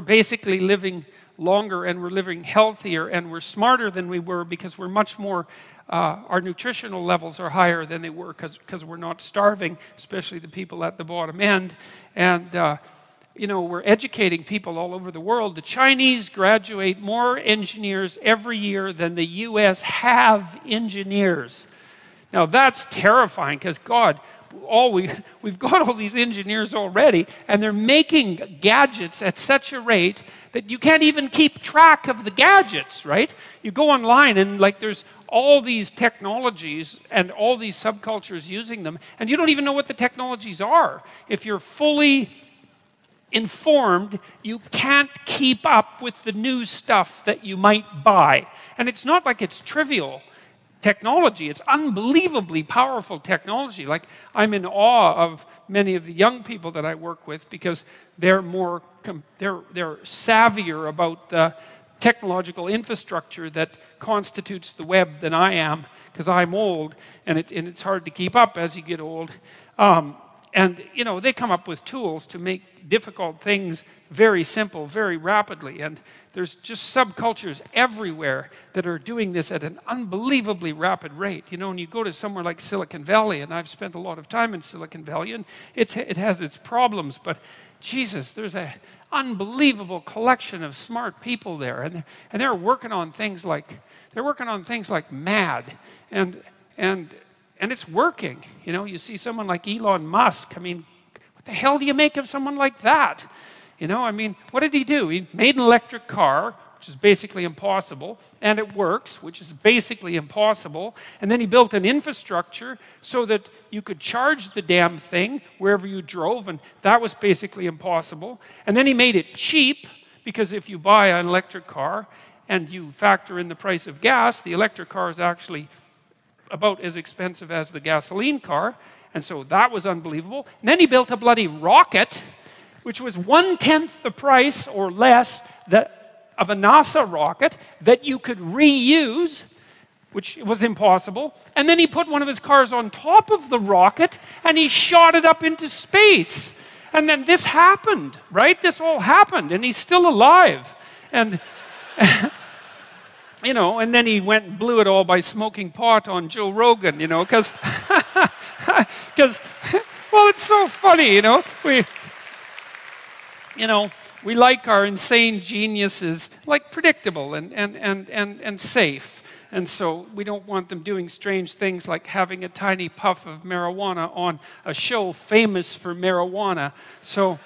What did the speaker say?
we're basically living longer and we're living healthier and we're smarter than we were because we're much more, uh, our nutritional levels are higher than they were because we're not starving, especially the people at the bottom end. And, uh, you know, we're educating people all over the world. The Chinese graduate more engineers every year than the US have engineers. Now that's terrifying because God, all we, we've got all these engineers already, and they're making gadgets at such a rate that you can't even keep track of the gadgets, right? You go online and like there's all these technologies and all these subcultures using them, and you don't even know what the technologies are. If you're fully informed, you can't keep up with the new stuff that you might buy. And it's not like it's trivial technology. It's unbelievably powerful technology. Like, I'm in awe of many of the young people that I work with because they're more, they're, they're savvier about the technological infrastructure that constitutes the web than I am because I'm old and, it, and it's hard to keep up as you get old. Um, and you know they come up with tools to make difficult things very simple very rapidly. And there's just subcultures everywhere that are doing this at an unbelievably rapid rate. You know when you go to somewhere like silicon valley and i've spent a lot of time in silicon valley and it has its problems but jesus there's an unbelievable collection of smart people there. And, and they're working on things like they're working on things like mad. And and and it's working. You know, you see someone like Elon Musk. I mean, what the hell do you make of someone like that? You know, I mean, what did he do? He made an electric car, which is basically impossible, and it works, which is basically impossible. And then he built an infrastructure so that you could charge the damn thing wherever you drove, and that was basically impossible. And then he made it cheap, because if you buy an electric car and you factor in the price of gas, the electric car is actually about as expensive as the gasoline car. And so that was unbelievable. And then he built a bloody rocket, which was one tenth the price or less that, of a NASA rocket that you could reuse, which was impossible. And then he put one of his cars on top of the rocket and he shot it up into space. And then this happened, right? This all happened, and he's still alive. And you know, and then he went and blew it all by smoking pot on Joe Rogan, you know, because, because, well, it's so funny, you know. We, you know, we like our insane geniuses like predictable and, and, and, and, and safe. And so we don't want them doing strange things like having a tiny puff of marijuana on a show famous for marijuana. So.